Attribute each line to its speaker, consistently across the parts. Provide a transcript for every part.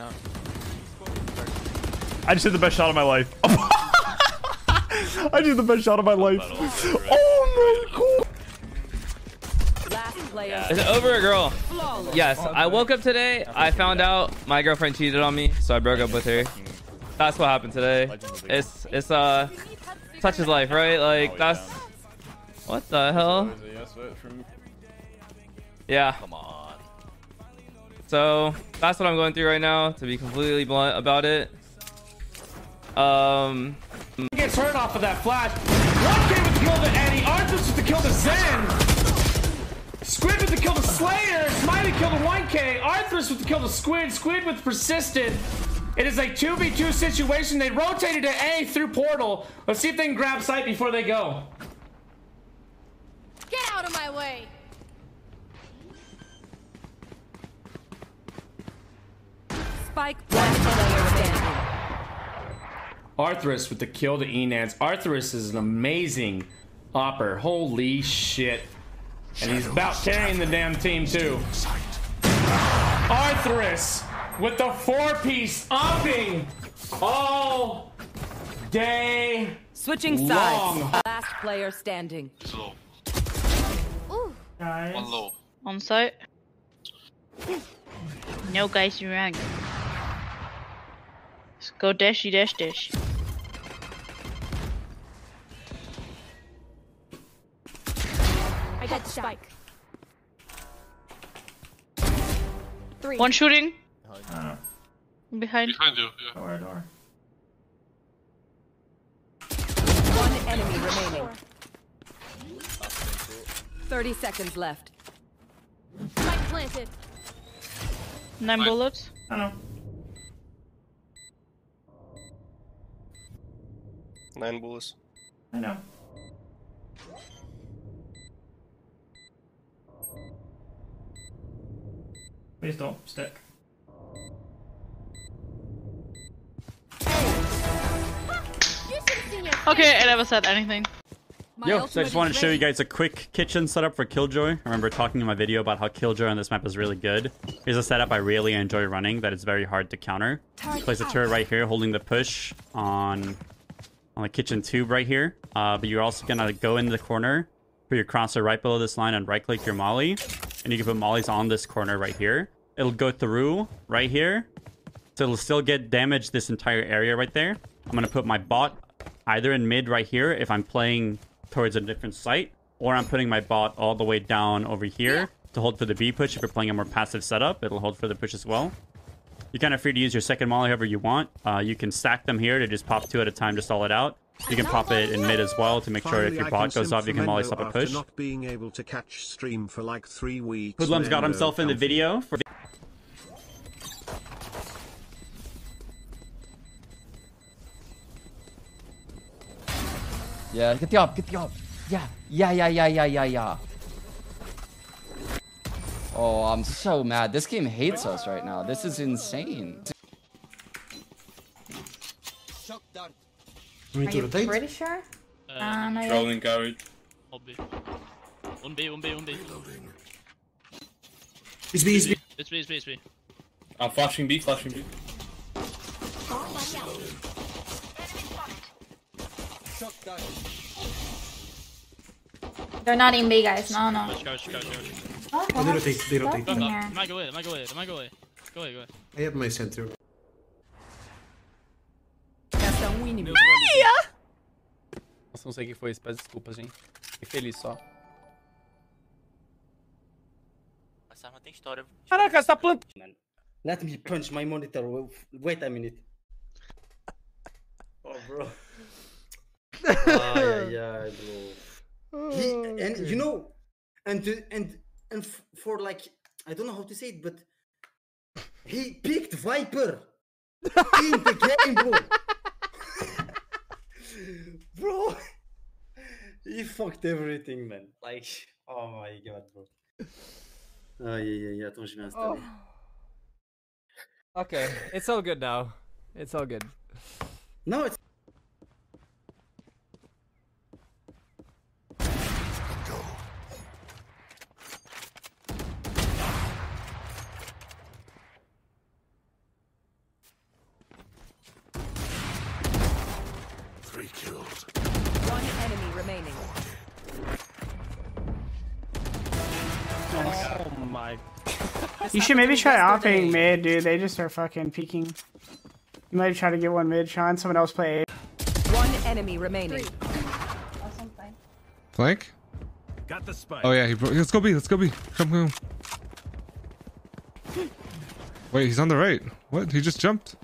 Speaker 1: One out.
Speaker 2: I just did the best shot of my life. I did the best shot of my life. Oh my god.
Speaker 3: Last.
Speaker 4: Is it over a girl? Yes. I woke up today. I found out my girlfriend cheated on me, so I broke up with her. That's what happened today. It's it's uh such is life, right? Like that's what the hell? Yeah.
Speaker 1: Come on.
Speaker 4: So that's what I'm going through right now. To be completely blunt about it. Um.
Speaker 5: gets hurt off of that flash. One came with the kill to Eddie. Arthur's with the kill to Zen. Squid with the kill to Slayer. Smiley kill to 1K. Arthur's with the kill to Squid. Squid with persistent. It is a 2v2 situation. They rotated to A through portal. Let's see if they can grab sight before they go.
Speaker 6: Get out of my way!
Speaker 3: Spike. Last player standing.
Speaker 5: Arthurus with the kill to Enance. Arthurus is an amazing opper. Holy shit. And he's about carrying the damn team too. Arthurus with the four piece upping all day.
Speaker 3: Switching
Speaker 5: Long.
Speaker 3: sides. Last player standing.
Speaker 7: Low.
Speaker 6: Ooh,
Speaker 7: One low.
Speaker 8: On site. No guys in rank. Let's go dashy dash dash.
Speaker 6: I got the spike. Three.
Speaker 8: One shooting. Behind.
Speaker 7: Behind you. Yeah.
Speaker 3: One enemy remaining. 30 seconds left.
Speaker 6: Spike planted.
Speaker 8: Nine
Speaker 7: Nice.
Speaker 8: bullets.
Speaker 9: Nine bullets. I know.
Speaker 5: Please don't stick.
Speaker 6: You should have seen your
Speaker 8: Okay, I never said anything.
Speaker 3: My
Speaker 2: Yo, so I just wanted to show you guys a quick kitchen setup for Killjoy. I remember talking in my video about how Killjoy on this map is really good. Here's a setup I really enjoy running that is very hard to counter. Place a turret right here holding the push on on the kitchen tube right here. Uh, but you're also gonna go in the corner, put your crosser right below this line and right click your molly. And you can put mollies on this corner right here. It'll go through right here. So it'll still get damage this entire area right there. I'm gonna put my bot either in mid right here if I'm playing towards a different site, or I'm putting my bot all the way down over here to hold for the B push. If you're playing a more passive setup, it'll hold for the push as well. You're kind of free to use your second molly however you want. Uh, you can stack them here to just pop two at a time to stall it out. You can pop it in mid as well to make sure if your
Speaker 10: I
Speaker 2: bot goes off, you can molly stop a
Speaker 10: after
Speaker 2: push.
Speaker 10: not being able to catch stream for like three weeks.
Speaker 2: Hoodlum's got himself in the video for
Speaker 1: Yeah, get the up, get the up. Yeah, yeah, yeah, yeah, yeah, yeah, yeah. Oh, I'm so mad. This game hates us right now. This is insane.
Speaker 11: Are you pretty sure? Uh, no, yeah.
Speaker 7: garage.
Speaker 8: One B. One B, one B, one B.
Speaker 11: He's B, he's B.
Speaker 8: It's B, it's B, it's B.
Speaker 7: I'm flashing B, flashing B.
Speaker 11: They're not in B, guys. No, no.
Speaker 8: Couch, couch, couch, couch.
Speaker 11: Oh,
Speaker 10: Oh, they rotate, they rotate.
Speaker 11: in here.
Speaker 8: Might go away, might go away, might go away. Go away, go away.
Speaker 10: I have my center.
Speaker 3: Essa um inimigo.
Speaker 1: Nossa, não sei o que foi isso. Peço desculpas, gente. Fiquei feliz só. Essa arma tem história.
Speaker 4: Caraca, você tá plantando.
Speaker 1: Let me punch my monitor. Wait a minute.
Speaker 10: Oh, bro.
Speaker 1: Ai, ai, ai, bro.
Speaker 10: He, and you know, and to, and and f- for like I don't know how to say it, but he picked Viper in the game, bro.
Speaker 1: Bro. He fucked everything, man. Like, oh my god, bro. Ai, ai, ai, já estamos bem
Speaker 4: Oh. Okay, it's all good now. It's all good.
Speaker 1: No, it's
Speaker 3: remaining.
Speaker 5: Oh my.
Speaker 12: You should maybe try offing mid, dude. They just are fucking peeking. You might try to get one mid, Sean. Someone else play A.
Speaker 3: One enemy remaining.
Speaker 13: Flank?
Speaker 14: Got the spike.
Speaker 13: Oh yeah, he broke. Let's go B. Let's go B. Come, come. Wait, he's on the right. What? He just jumped.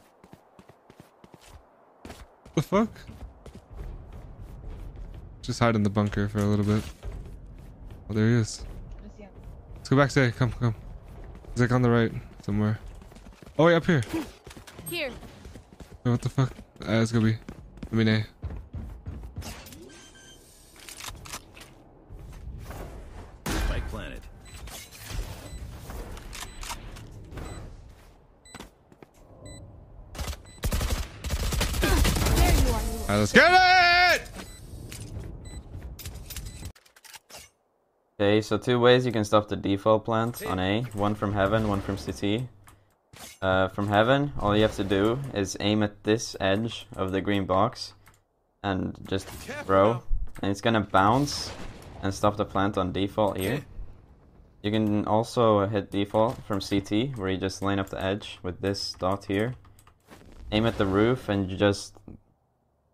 Speaker 13: The fuck? Just hide in the bunker for a little bit. Oh, there he is. Let's go back to A. Come, come. He's like on the right somewhere. Oh wait, up here.
Speaker 6: Here.
Speaker 13: Wait, what the fuck? Uh, gonna be. B. I mean A.
Speaker 14: Spike planted.
Speaker 13: Alright, let's get it!
Speaker 15: Okay, so two ways you can stop the default plant on A. One from heaven, one from CT. Uh, from heaven, all you have to do is aim at this edge of the green box and just throw. And it's gonna bounce and stop the plant on default here. You can also hit default from CT, where you just line up the edge with this dot here. Aim at the roof and you just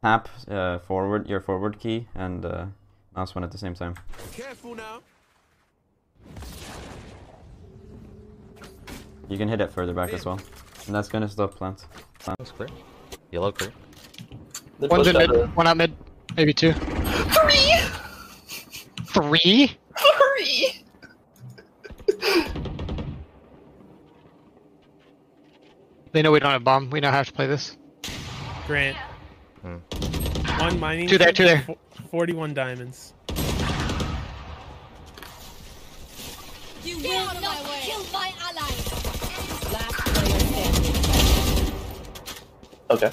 Speaker 15: tap uh, forward your forward key and uh, mouse one at the same time.
Speaker 14: Careful now.
Speaker 15: You can hit it further back as well. And that's gonna stop plant. plant.
Speaker 16: That's clear. Yellow clear.
Speaker 17: One's in mid, one out mid, maybe two.
Speaker 11: Three.
Speaker 17: Three?
Speaker 11: Three.
Speaker 17: They know we don't have bomb. We know how to play this.
Speaker 5: Grant. Hmm. One mining.
Speaker 17: Two there, two there.
Speaker 5: Forty-one diamonds.
Speaker 6: You will not kill my ally.
Speaker 3: Last player standing.
Speaker 9: Okay.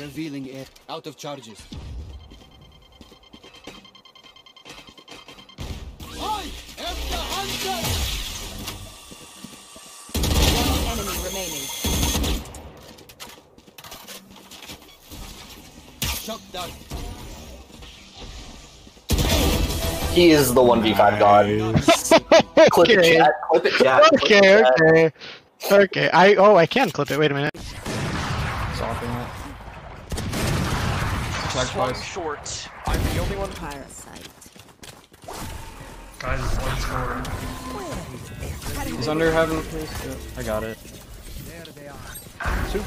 Speaker 14: Revealing it. Out of charges.
Speaker 9: He is the 1v5 god. clip it,
Speaker 17: Okay.
Speaker 9: chat. Clip it, chat. clip it,
Speaker 17: Okay,
Speaker 9: chat.
Speaker 17: okay. Okay, I oh I can clip it. Wait a minute.
Speaker 15: Stopping it.
Speaker 9: Check twice. short. I'm the only one.
Speaker 3: Parasite.
Speaker 5: Guys, one score.
Speaker 15: He's under heaven, please. Yeah, I got it. Two.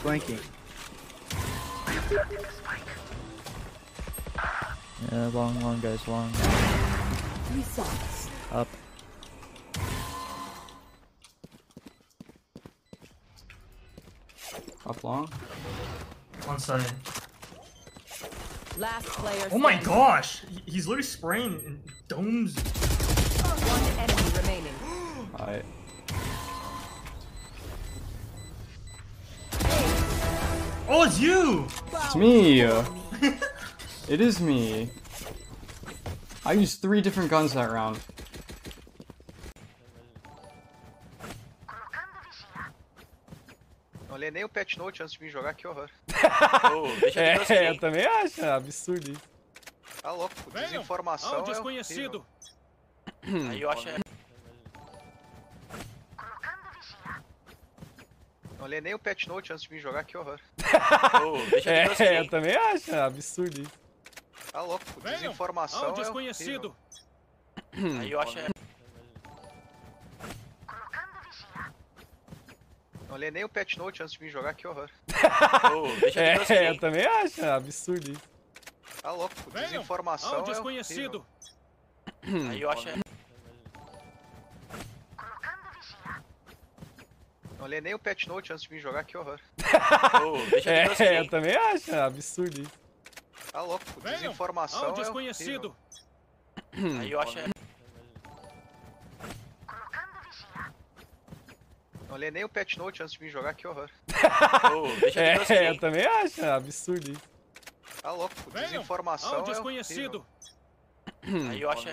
Speaker 10: Flanking.
Speaker 16: Yeah, long, long, guys, long. Up.
Speaker 15: Up long.
Speaker 5: One side.
Speaker 3: Last player.
Speaker 5: Oh my
Speaker 3: standing.
Speaker 5: gosh! He's literally spraying in domes.
Speaker 3: One enemy remaining.
Speaker 15: Alright.
Speaker 5: Oh, it's you!
Speaker 15: It's me! it is me. I used three different guns that round.
Speaker 9: Não olhei nem o patch note antes de vir jogar, que horror.
Speaker 4: É, eu também acho. É absurdo isso.
Speaker 9: Tá louco, desinformação é
Speaker 14: desconhecido.
Speaker 9: horrível. Aí eu acho... Não olhei nem o patch note antes de vir jogar, que horror.
Speaker 4: É, eu também acho. É absurdo isso.
Speaker 9: Tá louco, desinformação é
Speaker 14: desconhecido.
Speaker 9: horrível. Aí eu acho... Não olhei nem o patch note antes de vir jogar, que horror.
Speaker 4: É, eu também acho. É absurdo isso.
Speaker 9: Tá louco, desinformação é
Speaker 14: desconhecido.
Speaker 9: horrível. Aí eu acho... Não olhei nem o patch note antes de vir jogar, que horror.
Speaker 4: É, eu também acho. É absurdo isso.
Speaker 9: Tá louco, desinformação é
Speaker 14: desconhecido.
Speaker 9: horrível. Aí eu acho... Não olhei nem o patch note antes de vir jogar, que horror.
Speaker 4: É, eu também acho. É absurdo isso.
Speaker 9: Tá louco, desinformação é
Speaker 14: desconhecido.
Speaker 9: Aí eu acho...